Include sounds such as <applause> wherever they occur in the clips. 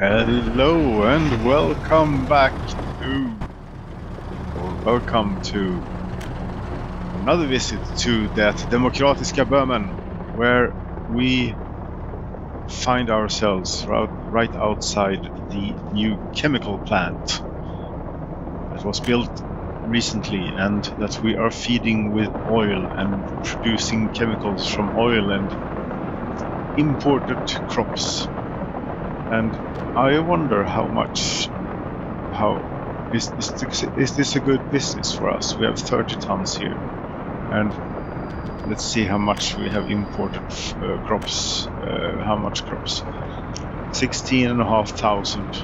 Hello and welcome back to, welcome to another visit to that Demokratiska Böhmen, where we find ourselves right outside the new chemical plant that was built recently and that we are feeding with oil and producing chemicals from oil and imported crops. And I wonder how much, how is, is, this, is this a good business for us? We have 30 tons here, and let's see how much we have imported uh, crops. Uh, how much crops? 16 and a half thousand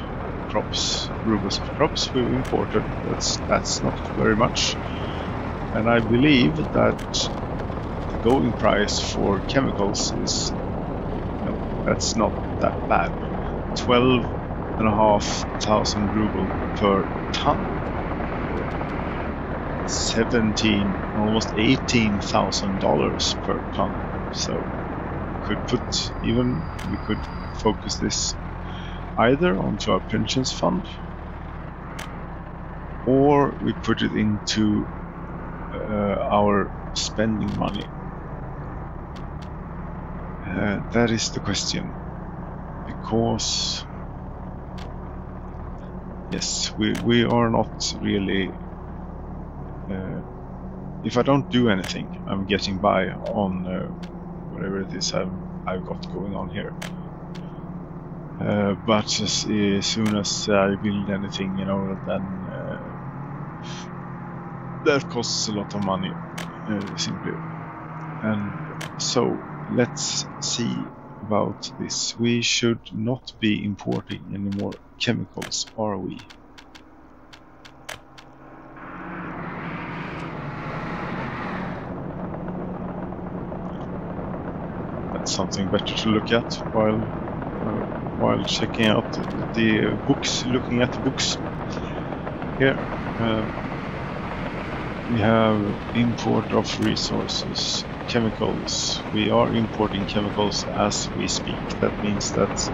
crops, rubles of crops we've imported. That's that's not very much, and I believe that the going price for chemicals is no, that's not that bad. 12 and a half thousand ruble per ton. 17, almost 18 thousand dollars per ton. So we could put even we could focus this either onto our pensions fund or we put it into uh, our spending money. Uh, that is the question because yes, we we are not really. Uh, if I don't do anything, I'm getting by on uh, whatever it is I've, I've got going on here. Uh, but as, as, soon as I build anything, you know, then uh, that costs a lot of money, uh, simply. And so let's see about this. We should not be importing any more chemicals, are we? That's something better to look at while uh, while checking out the books, looking at the books here. Uh, we have import of resources chemicals. We are importing chemicals as we speak. That means that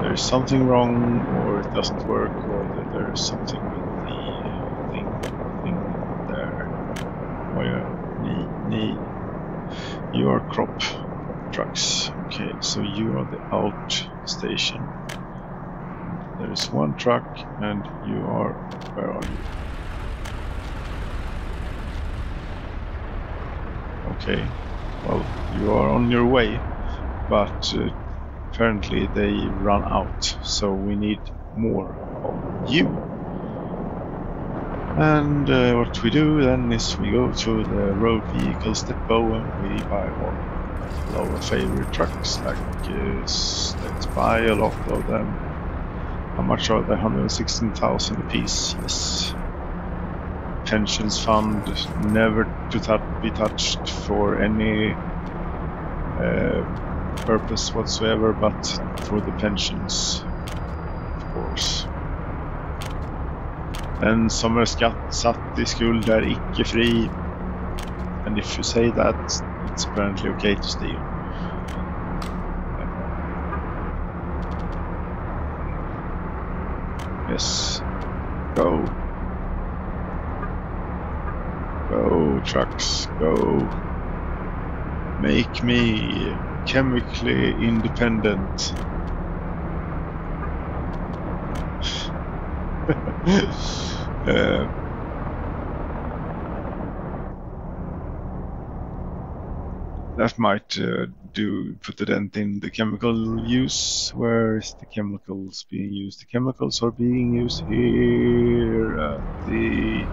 there is something wrong or it doesn't work or that there is something with the uh, thing, thing there. Oh yeah, knee, knee. You are crop trucks. Okay, so you are the out station. There is one truck and you are, where are you? Okay, well, you are on your way, but uh, apparently they run out, so we need more of you. And uh, what we do then is we go to the road vehicles depot and we buy one of our favorite trucks, like uh, let's buy a lot of them. How much are they? 116,000 a piece, yes pensions fund never to be touched for any uh, purpose whatsoever but for the pensions, of course. Den som är skatt, satt i skuld är icke fri. And if you say that, it's apparently okay to steal. Yes. Go. Go, trucks, go. Make me chemically independent. <laughs> uh, that might uh, do put a dent in the chemical use. Where is the chemicals being used? The chemicals are being used here at the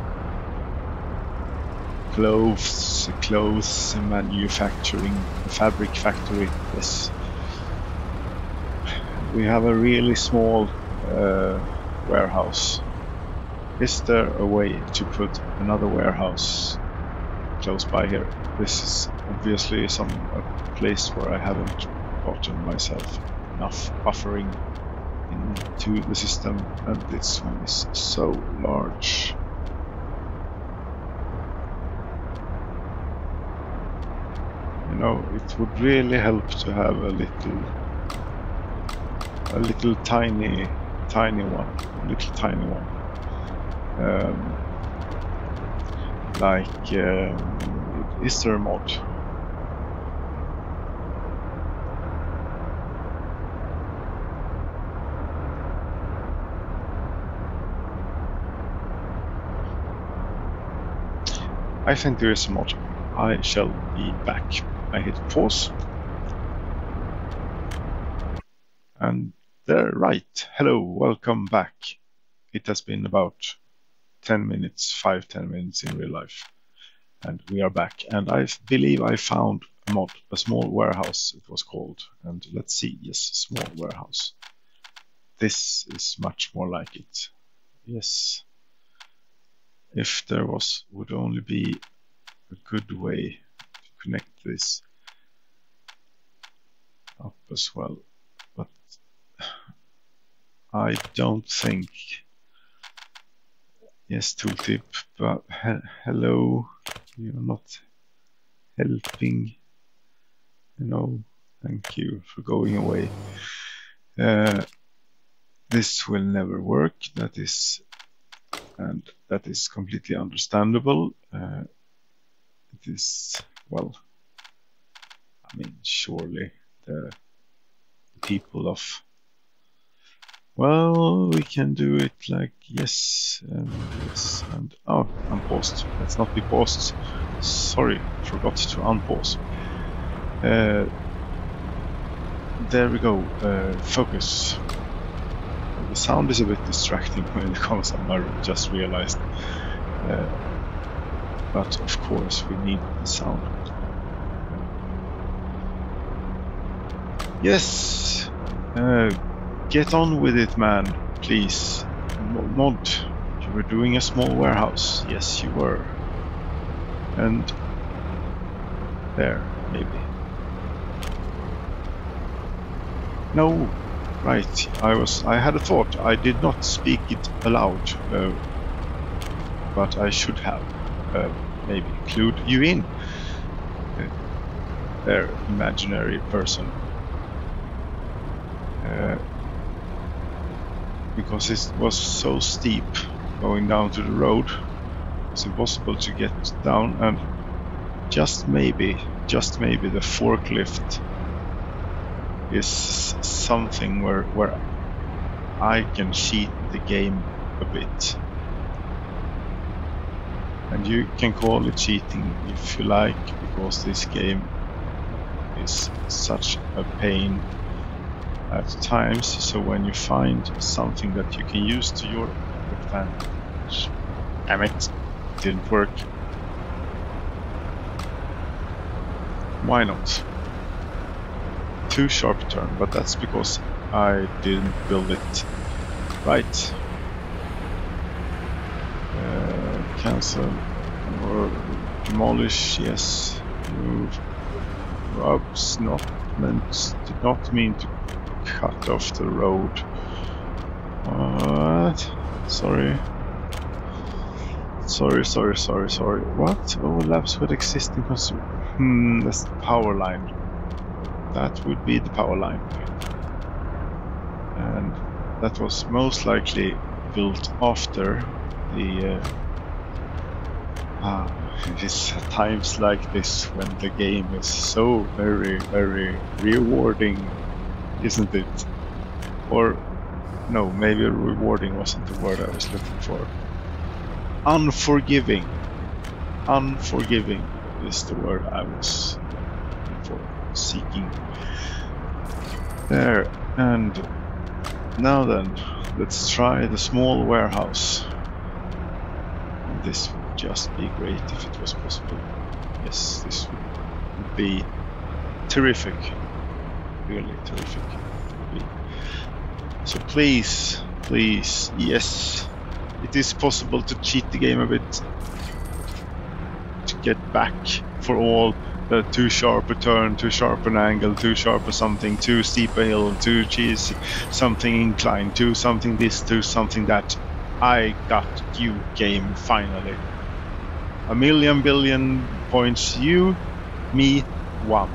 clothes, clothes manufacturing, fabric factory. Yes, we have a really small uh, warehouse. Is there a way to put another warehouse close by here? This is obviously some place where I haven't gotten myself enough buffering into the system, and this one is so large. You know, it would really help to have a little a little tiny, tiny one, little tiny one. Um, like, um, is there a mod? I think there is a mod. I shall be back. I hit pause. And there, right. Hello, welcome back. It has been about 10 minutes, 5 10 minutes in real life. And we are back. And I believe I found a mod, a small warehouse it was called. And let's see, yes, small warehouse. This is much more like it. Yes if there was would only be a good way connect this up as well but I don't think yes tooltip but he hello you're not helping you know thank you for going away uh, this will never work that is and that is completely understandable. Uh, it is, well, I mean, surely the people of, well, we can do it like yes and yes and, oh, unpaused. Let's not be paused. Sorry, forgot to unpause. Uh, there we go, uh, focus. The sound is a bit distracting <laughs> when it comes on I just realized. Uh, but of course we need the sound. Yes! Uh, get on with it, man, please. Mod, you were doing a small warehouse. Yes, you were. And there, maybe. No, Right, I was. I had a thought. I did not speak it aloud, uh, but I should have. Uh, maybe include you in. Uh, their imaginary person. Uh, because it was so steep going down to the road. It's impossible to get down and just maybe, just maybe the forklift is something where where I can cheat the game a bit. And you can call it cheating if you like, because this game is such a pain at times. So when you find something that you can use to your advantage, damn it, didn't work. Why not? too sharp turn, but that's because I didn't build it right. Uh, cancel or demolish, yes. Move. Not meant, did not mean to cut off the road. What? Sorry. Sorry, sorry, sorry, sorry. What? Overlaps with existing. Hmm, that's the power line that would be the power line. And that was most likely built after the uh, uh, it is times like this when the game is so very very rewarding isn't it? Or no maybe rewarding wasn't the word I was looking for. Unforgiving. Unforgiving is the word I was for seeking. There, and now then, let's try the small warehouse. This would just be great if it was possible. Yes, this would be terrific. Really terrific. So please, please, yes, it is possible to cheat the game a bit to get back for all uh, too sharp a turn, too sharp an angle, too sharp or something, too steep a hill, too cheese, something inclined, too something this, too something that. I got you game finally. A million billion points you, me one.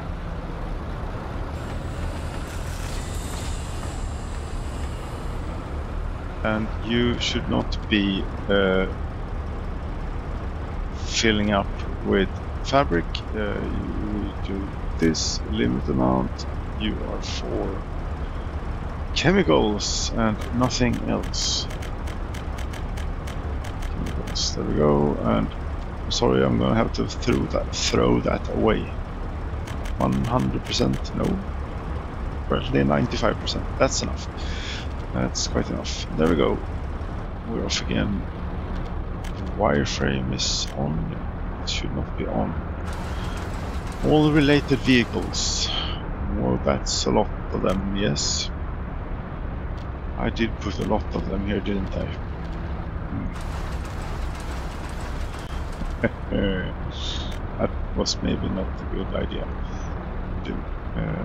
and you should not be uh, filling up with fabric. Uh, you do this limit amount. You are for chemicals and nothing else. There we go. And sorry, I'm gonna have to throw that throw that away. 100% no. Currently 95%. That's enough. That's quite enough. There we go. We're off again. The wireframe is on. It should not be on. All related vehicles. Well, that's a lot of them, yes. I did put a lot of them here, didn't I? Hmm. <laughs> that was maybe not a good idea. Uh,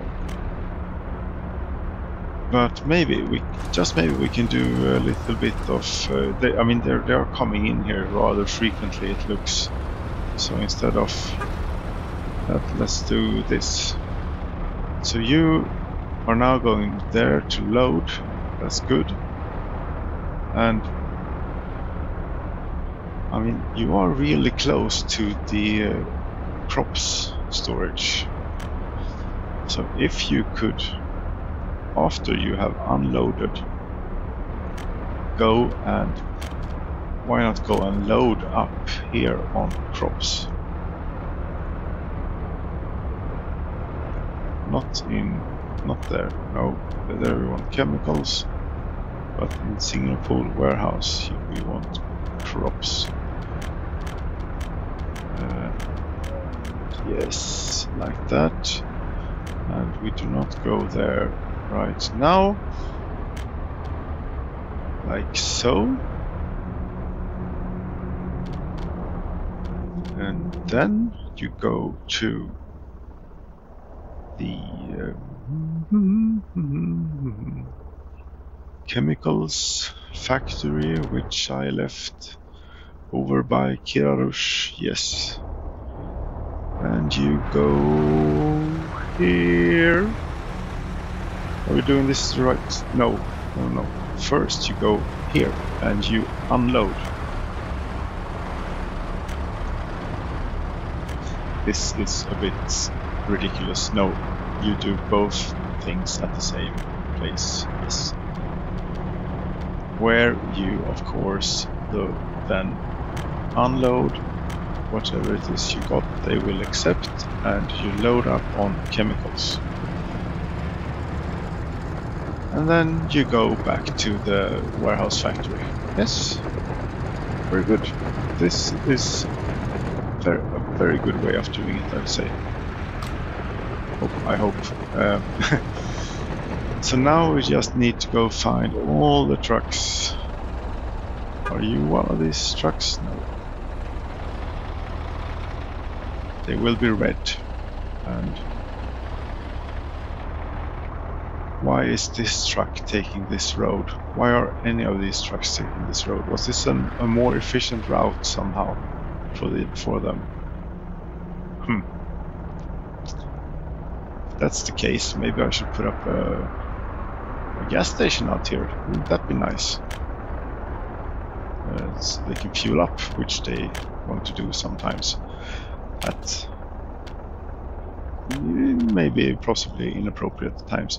but maybe we just maybe we can do a little bit of uh, they, I mean they're they are coming in here rather frequently it looks. So instead of that let's do this. So you are now going there to load. That's good. And I mean you are really close to the uh, crops storage. So if you could after you have unloaded go and why not go and load up here on crops? Not in not there no there we want chemicals but in Singapore warehouse we want crops yes like that. And we do not go there right now. Like so. And then you go to the uh, <laughs> chemicals factory which I left over by Kirarush yes and you go here are we doing this right? No, no, no. First you go here and you unload. This is a bit ridiculous. No, you do both things at the same place. Yes. Where you, of course, the, then unload whatever it is you got, they will accept, and you load up on chemicals and then you go back to the warehouse factory. Yes, very good. This is very, a very good way of doing it, I'd say. Oh, I hope. Um, <laughs> so now we just need to go find all the trucks. Are you one of these trucks? No. They will be red. And why is this truck taking this road? Why are any of these trucks taking this road? Was this an, a more efficient route somehow for the for them? Hmm. If that's the case, maybe I should put up a, a gas station out here. Wouldn't that be nice? Uh, so they can fuel up, which they want to do sometimes. At maybe possibly inappropriate times.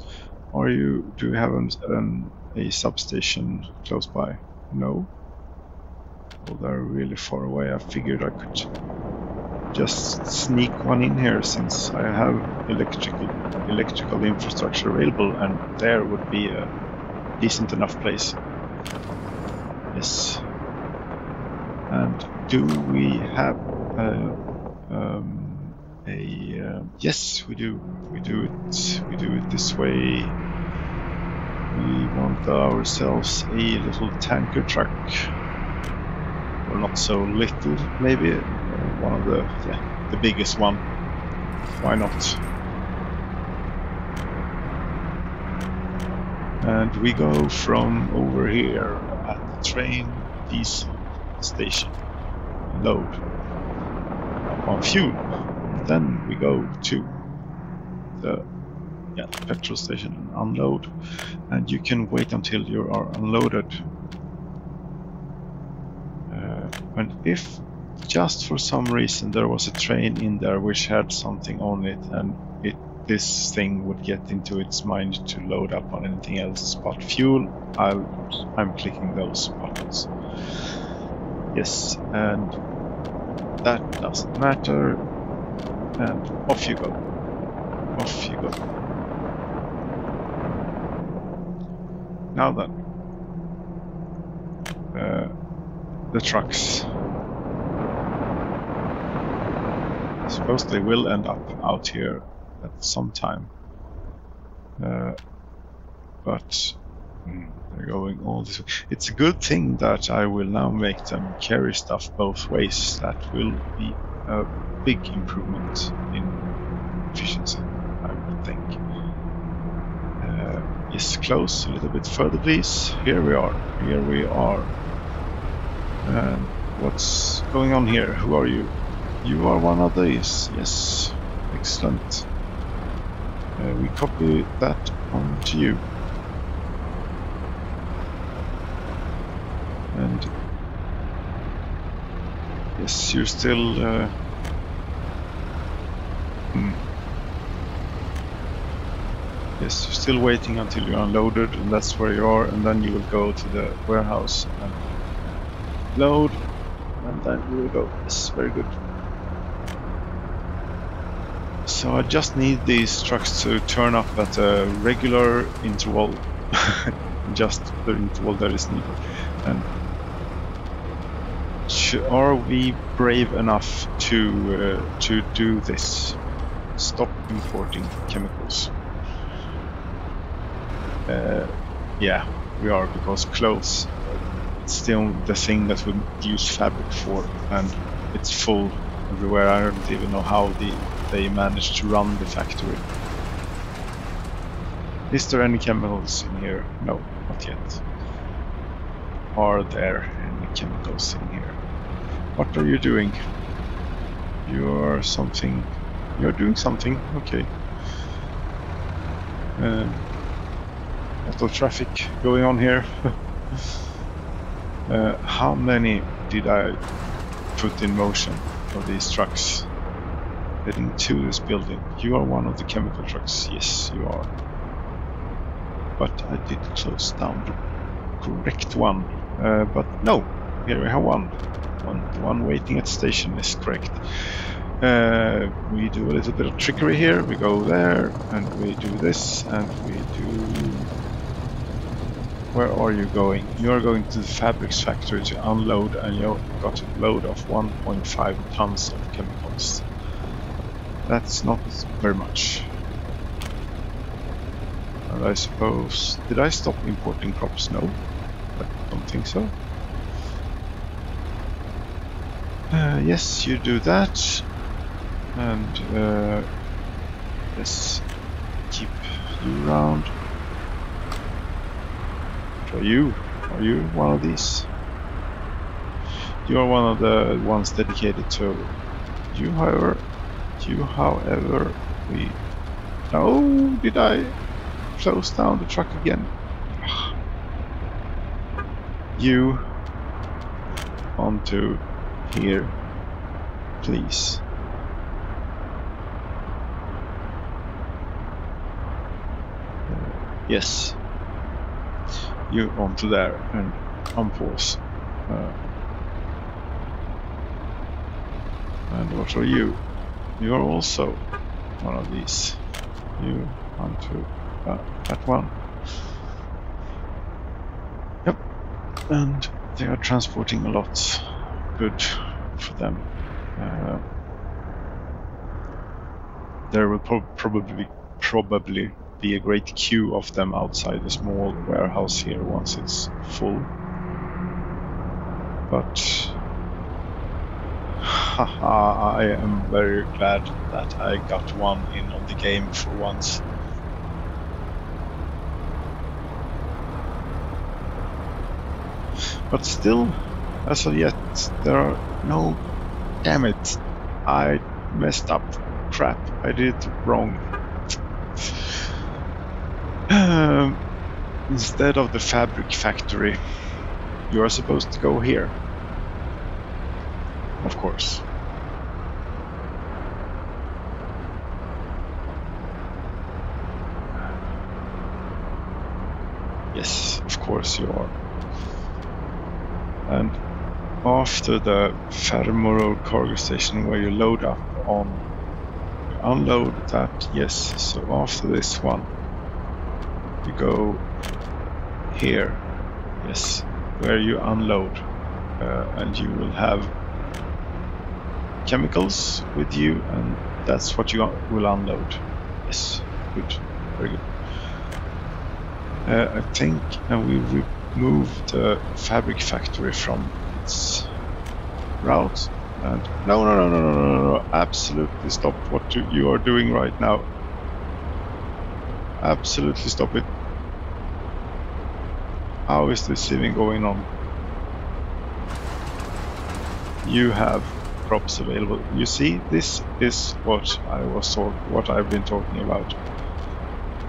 Are you? Do you have an, an, a substation close by? No. Well, they're really far away. I figured I could just sneak one in here since I have electrical electrical infrastructure available, and there would be a decent enough place. Yes. And do we have uh, um, a uh, yes we do. We do it. We do it this way. We want ourselves a little tanker truck. Or not so little. Maybe uh, one of the yeah the biggest one. Why not? And we go from over here at the train diesel station. Load on fuel. Then we go to the yeah, petrol station and unload. And you can wait until you are unloaded. Uh, and if just for some reason there was a train in there which had something on it and it this thing would get into its mind to load up on anything else but fuel, I'll, I'm clicking those buttons. Yes, and that doesn't matter. And off you go. Off you go. Now then. Uh, the trucks. I suppose they will end up out here at some time. Uh, but they're going all this way. It's a good thing that I will now make them carry stuff both ways. That will be a big improvement in efficiency, I would think. Uh, yes, close a little bit further, please. Here we are. Here we are. And what's going on here? Who are you? You are one of these. Yes, excellent. Uh, we copy that onto you. And yes, you're still. Uh, hmm. Yes, you're still waiting until you're unloaded, and that's where you are, and then you will go to the warehouse and load, and then you will go. Yes, very good. So I just need these trucks to turn up at a regular interval, <laughs> just the interval that is needed. And are we brave enough to uh, to do this? Stop importing chemicals. Uh, yeah, we are because clothes. It's still the thing that we use fabric for, and it's full everywhere. I don't even know how the they managed to run the factory. Is there any chemicals in here? No, not yet. Are there any chemicals in here? What are you doing? You're something... You're doing something, okay. Um, lot of traffic going on here. <laughs> uh, how many did I put in motion of these trucks? heading to this building. You are one of the chemical trucks. Yes, you are. But I did close down the correct one. Uh, but no, here we have one. One. The one waiting at station is correct. Uh, we do a little bit of trickery here. We go there, and we do this, and we do... Where are you going? You are going to the fabrics factory to unload, and you got a load of 1.5 tons of chemicals. That's not very much. And I suppose... Did I stop importing crops? No. I don't think so. Uh, yes, you do that. And uh, let's keep you around. Are you? Are you one of these? You are one of the ones dedicated to you, however, you, however, we... Oh, did I close down the truck again? You onto here, please. Uh, yes. You onto there and unpause. Uh, and what are you? You're also one of these. You want to uh, that one. Yep. And they are transporting a lot. Good for them. Uh, there will pro probably probably be a great queue of them outside the small warehouse here once it's full. But <sighs> I am very glad that I got one in on the game for once. But still, as of yet, there are no... Damn it, I messed up. Crap, I did it wrong. Um, instead of the fabric factory, you are supposed to go here. of course. Yes, of course you are. And after the Fermoro cargo station where you load up on unload that, yes. So after this one you go here, yes, where you unload uh, and you will have chemicals with you and that's what you will unload. Yes, good, very good. Uh, I think and we removed the fabric factory from its route. And no, no, no, no, no, no, no, absolutely stop what you are doing right now. Absolutely stop it. How is this even going on? You have props available. You see, this is what I was talk what I've been talking about.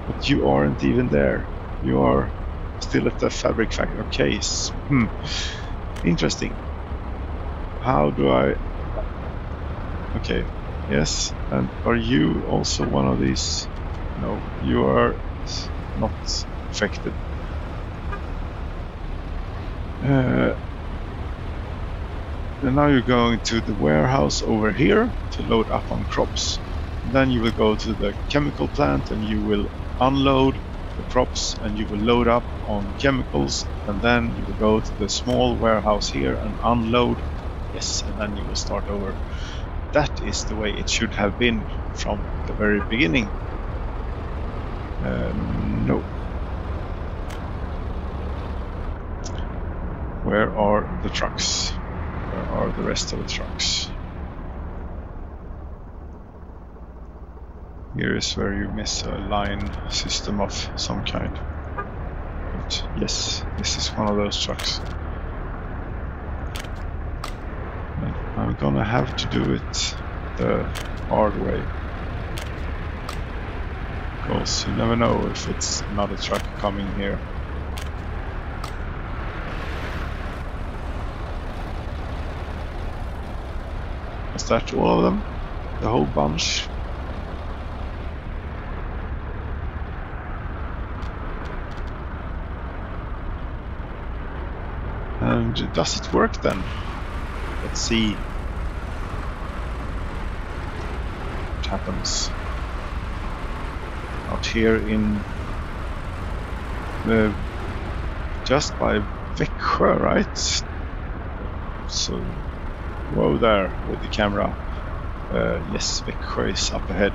But you aren't even there. You are still at the fabric factory. Okay, hmm. Interesting. How do I... Okay, yes. And are you also one of these? No, you are not affected. Uh, and now you're going to the warehouse over here to load up on crops. Then you will go to the chemical plant and you will unload the crops and you will load up on chemicals and then you will go to the small warehouse here and unload. Yes and then you will start over. That is the way it should have been from the very beginning. Uh, no. Where are the trucks? Where are the rest of the trucks Here is where you miss a line system of some kind. But yes, this is one of those trucks. And I'm gonna have to do it the hard way. Because you never know if it's another truck coming here. Is that all of them? The whole bunch? And does it work then? Let's see what happens. Out here in the just by Växjö, right? So, whoa there with the camera. Uh, yes, Växjö is up ahead.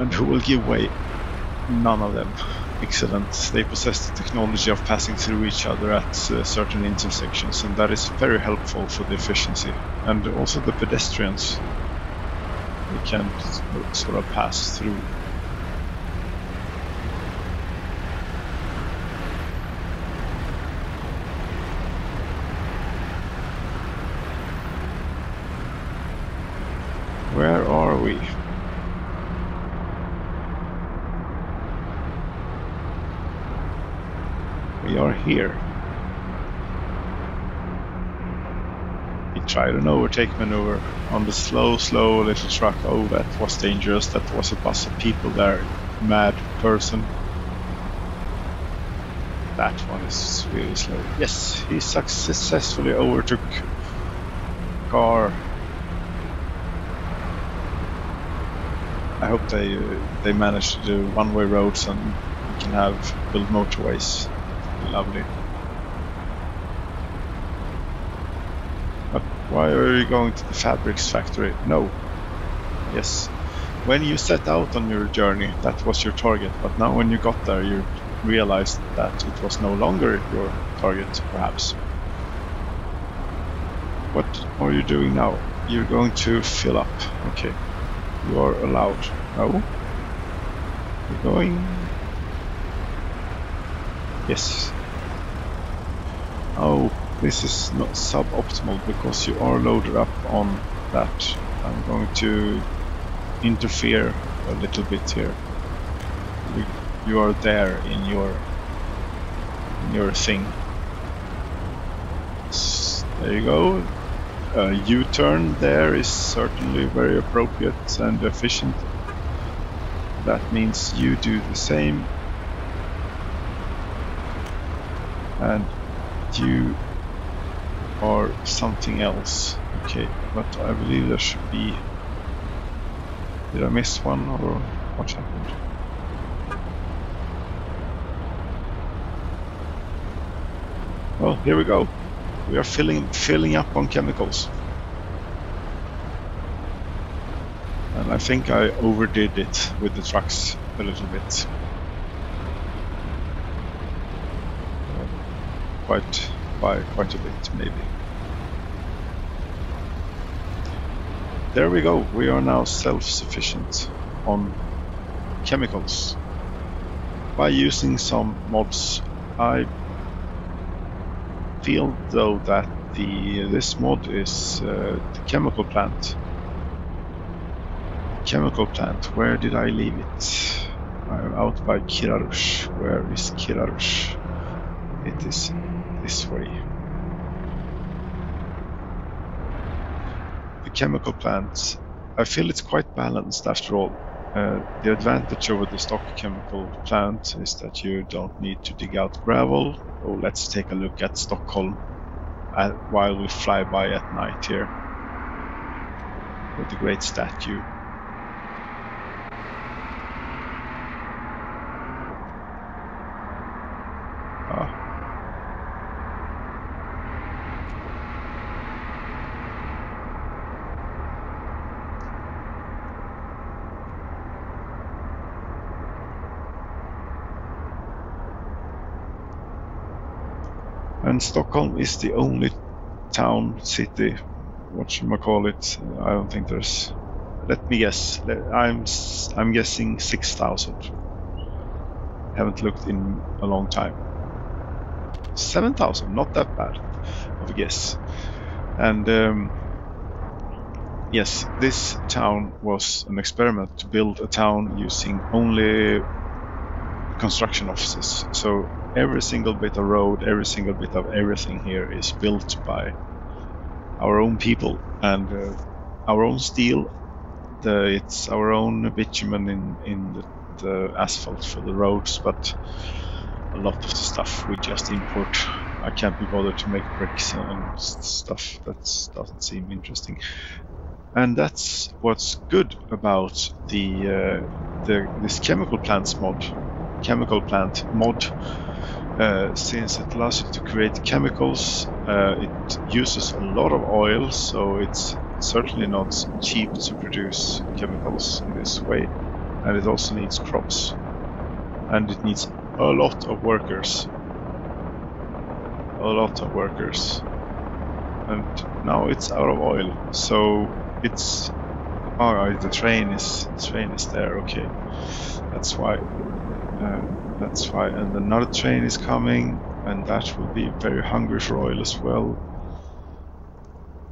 And who will give way? None of them. Excellent. They possess the technology of passing through each other at uh, certain intersections, and that is very helpful for the efficiency. And also the pedestrians, they can sort of pass through. Where are we? we are here. He tried an overtake maneuver on the slow, slow little truck. Oh, that was dangerous. That was a bus of people there. Mad person. That one is really slow. Yes, he successfully overtook car. I hope they uh, they manage to do one-way roads and we can have build motorways Lovely. But why are you going to the fabrics factory? No. Yes. When you set out on your journey, that was your target, but now when you got there, you realized that it was no longer your target, perhaps. What are you doing now? You're going to fill up. Okay. You are allowed. No? You're going... Yes. Oh, this is not suboptimal because you are loaded up on that. I'm going to interfere a little bit here. You, you are there in your in your thing. There you go. A U-turn there is certainly very appropriate and efficient. That means you do the same. And you are something else. Okay, but I believe there should be... Did I miss one or what happened? Well, here we go. We are filling filling up on chemicals. And I think I overdid it with the trucks a little bit. Quite by quite a bit maybe. There we go, we are now self-sufficient on chemicals. By using some mods I feel though that the this mod is uh, the chemical plant. Chemical plant, where did I leave it? I'm out by Kirarush. Where is Kirarush? It is this way. The chemical plant, I feel it's quite balanced after all. Uh, the advantage over the stock chemical plant is that you don't need to dig out gravel. Oh, let's take a look at Stockholm uh, while we fly by at night here with the great statue. And Stockholm is the only town, city, what I call it? I don't think there's. Let me guess. I'm I'm guessing six thousand. Haven't looked in a long time. Seven thousand, not that bad of a guess. And um, yes, this town was an experiment to build a town using only construction offices. So every single bit of road, every single bit of everything here is built by our own people and uh, our own steel. The, it's our own bitumen in, in the, the asphalt for the roads, but a lot of the stuff we just import. I can't be bothered to make bricks and stuff that doesn't seem interesting. And that's what's good about the, uh, the this chemical plants mod, chemical plant mod uh, since it allows you to create chemicals. Uh, it uses a lot of oil, so it's certainly not cheap to produce chemicals in this way. And it also needs crops. And it needs a lot of workers. A lot of workers. And now it's out of oil, so it's... Oh, the train is the train is there. Okay, that's why. Um, that's why, and another train is coming, and that will be very hungry for oil as well.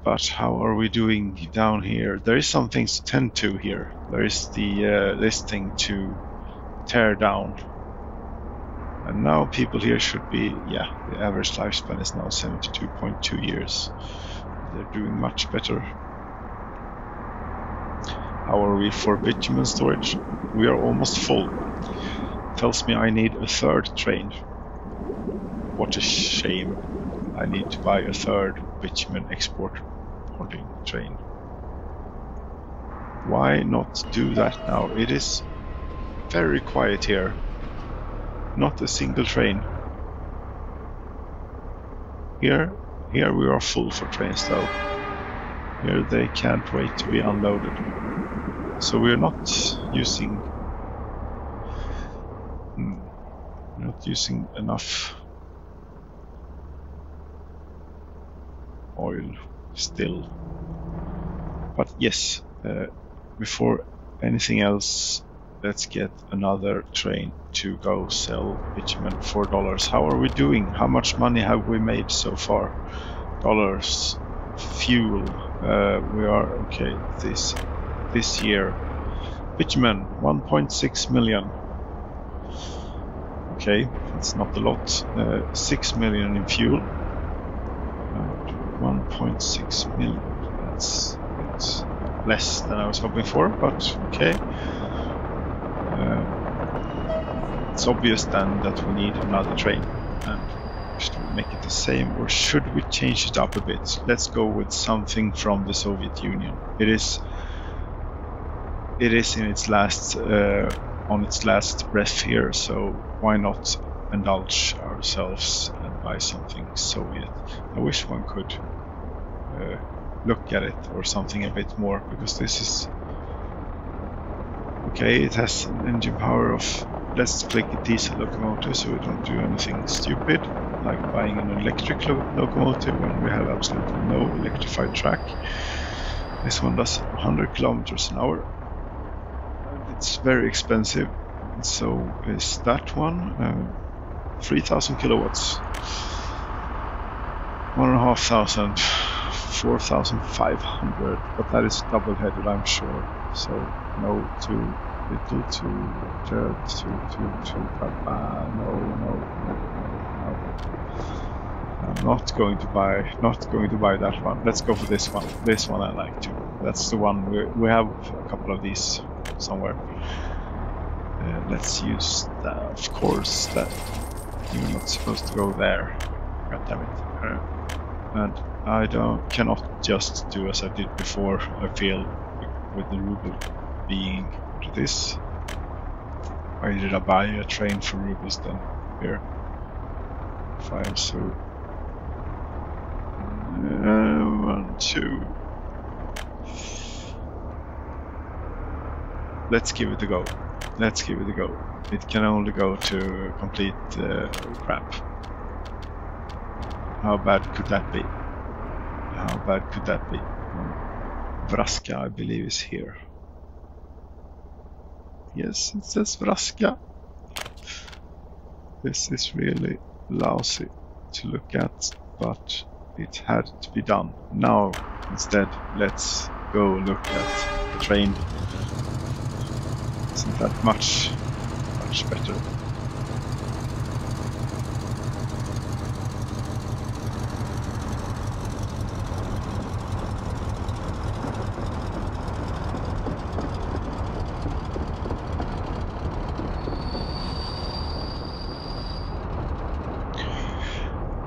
But how are we doing down here? There is some things to tend to here. There is the uh, listing to tear down. And now people here should be, yeah, the average lifespan is now 72.2 years. They're doing much better. How are we for bitumen storage? We are almost full tells me I need a third train. What a shame. I need to buy a third bitumen export holding train. Why not do that now? It is very quiet here. Not a single train. Here, here we are full for trains though. Here they can't wait to be unloaded. So we're not using not using enough oil still. But yes, uh, before anything else, let's get another train to go sell bitumen for dollars. How are we doing? How much money have we made so far? Dollars, fuel. Uh, we are okay. This this year, bitumen 1.6 million. Okay, it's not a lot. Uh, 6 million in fuel. 1.6 million. That's, that's less than I was hoping for, but okay. Uh, it's obvious then that we need another train. And should we make it the same or should we change it up a bit? Let's go with something from the Soviet Union. It is it is in its last uh, on its last breath here, so why not indulge ourselves and buy something Soviet? I wish one could uh, look at it or something a bit more because this is okay. It has an engine power of let's click a diesel locomotive so we don't do anything stupid like buying an electric lo locomotive when we have absolutely no electrified track. This one does 100 kilometers an hour. It's very expensive. So is that one uh, 3000 kilowatts, one and a half thousand, 4500, but that is double-headed, I'm sure. So no too little, too too too too too papa, no, no, no, no, no. I'm not going to buy, not going to buy that one. Let's go for this one. This one I like too. That's the one we we have a couple of these somewhere. Uh, let's use that. Of course, that you're not supposed to go there. God damn it. Uh, and I don't cannot just do as I did before. I feel with the ruble being this. Why did I buy a train for rubles then? Here. Am so. Uh, one, two. Let's give it a go. Let's give it a go. It can only go to complete uh, crap. How bad could that be? How bad could that be? Vraska, I believe, is here. Yes, it says Vraska. This is really lousy to look at, but it had to be done. Now, instead, let's go look at the train. Isn't that much, much better?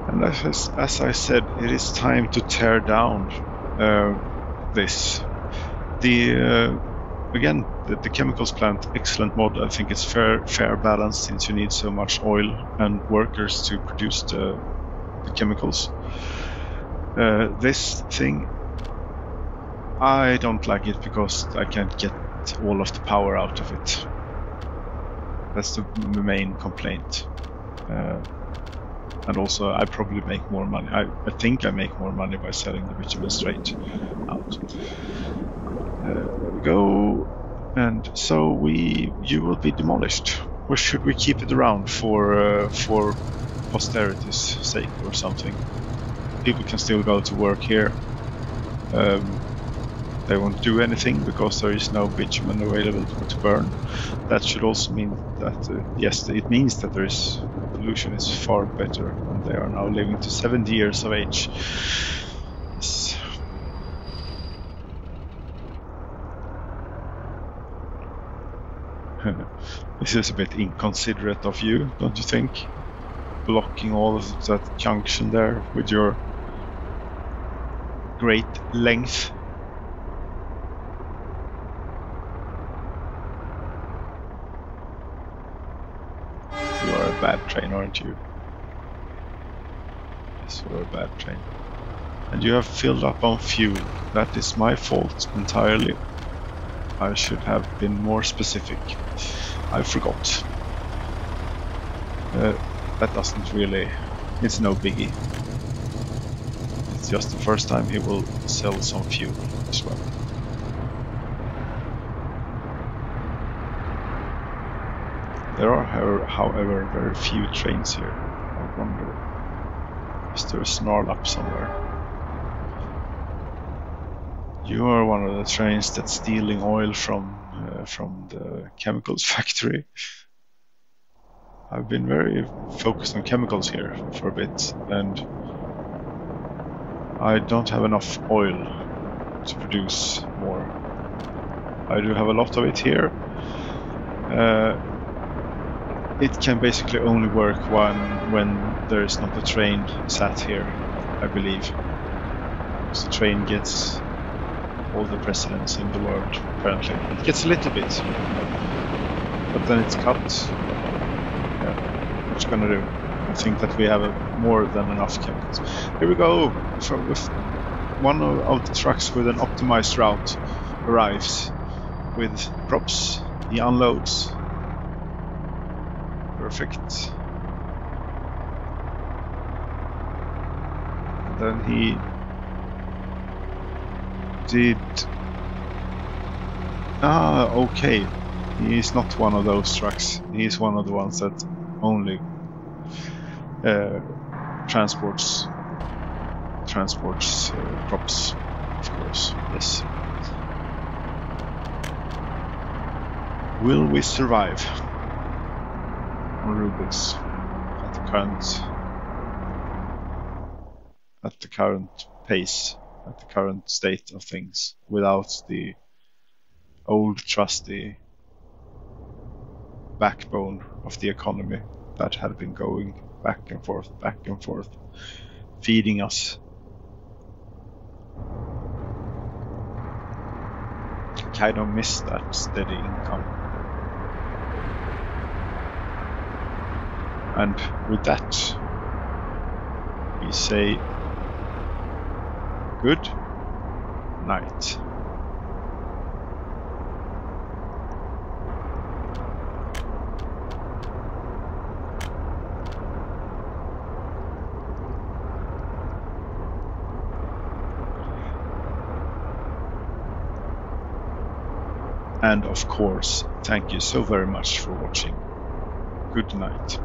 And as, as I said, it is time to tear down uh, this. The uh, again, the, the, chemicals plant, excellent mod. I think it's fair fair balance since you need so much oil and workers to produce the, the chemicals. Uh, this thing, I don't like it because I can't get all of the power out of it. That's the main complaint. Uh, and also I probably make more money. I, I think I make more money by selling the bitumen straight out. Uh, there we go. And so we, you will be demolished. Or should we keep it around for uh, for posterity's sake or something? People can still go to work here. Um, they won't do anything because there is no bitumen available to burn. That should also mean that uh, yes, it means that there is pollution is far better, and they are now living to 70 years of age. <laughs> this is a bit inconsiderate of you, don't you think? Blocking all of that junction there with your great length. You are a bad train, aren't you? Yes, you're a bad train. And you have filled up on fuel. That is my fault entirely. I should have been more specific. I forgot. Uh, that doesn't really... It's no biggie. It's just the first time he will sell some fuel as well. There are, however, very few trains here. I wonder, is there a snarl up somewhere? You are one of the trains that's stealing oil from from the chemicals <laughs> factory. I've been very focused on chemicals here for a bit, and I don't have enough oil to produce more. I do have a lot of it here. Uh, it can basically only work when when there is not a train sat here, I believe. Because the train gets all the precedence in the world, apparently. It gets a little bit, but then it's cut. Yeah, what's gonna do? I think that we have more than enough chemicals. Here we go! With one of, the trucks with an optimized route arrives with props. He unloads perfect. Then he did... Ah, okay. He is not one of those trucks. He is one of the ones that only uh, transports transports uh, crops, of course. Yes. Will we survive? on Rubik's at the current at the current pace, at the current state of things, without the old trusty backbone of the economy that had been going back and forth, back and forth, feeding us. I Kind of miss that steady income. And with that, we say good night. And of course, thank you so very much for watching. Good night.